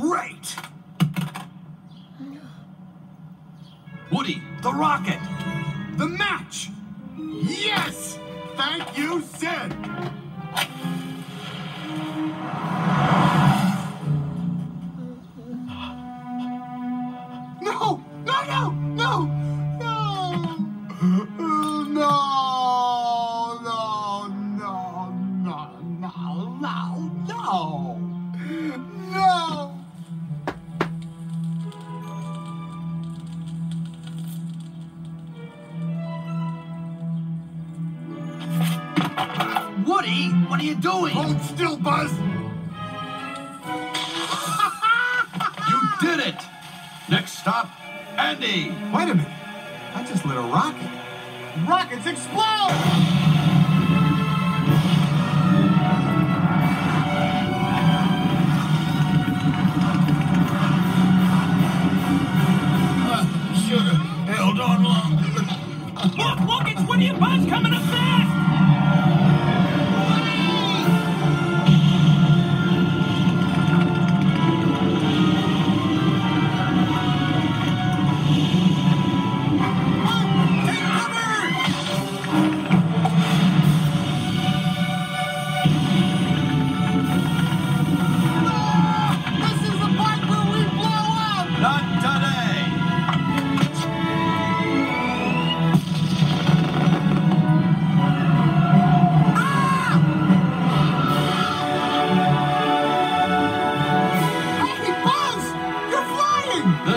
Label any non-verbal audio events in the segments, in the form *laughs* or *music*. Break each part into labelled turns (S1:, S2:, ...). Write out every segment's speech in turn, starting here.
S1: great! Woody, the rocket!
S2: The match! Yes! Thank you, Sid! No! No, no! No! No! No! No! No! No! No! No!
S1: Woody, what are you doing?
S2: Hold still, Buzz! *laughs*
S1: You did it! Next stop, Andy!
S2: Wait a minute. I just lit a rocket. Rockets explode!
S1: Uh, Should have held on longer. *laughs*
S3: Look, look, it's Woody and Buzz coming up fast!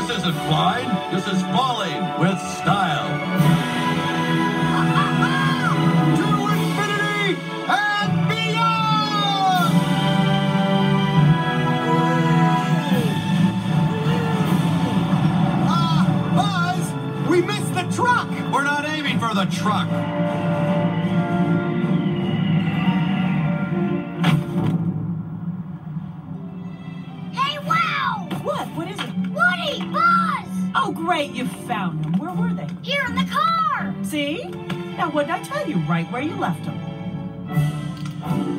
S2: This
S1: isn't flying, this is falling with style. *laughs*
S2: to infinity and beyond! Ah, Buzz! We missed the truck!
S1: We're not aiming for the truck.
S4: Hey, wow!
S3: What? What is it?
S4: Woody!
S3: Oh, great, you found them. Where were they?
S4: Here in the car!
S3: See? Now, what did I tell you? Right where you left them.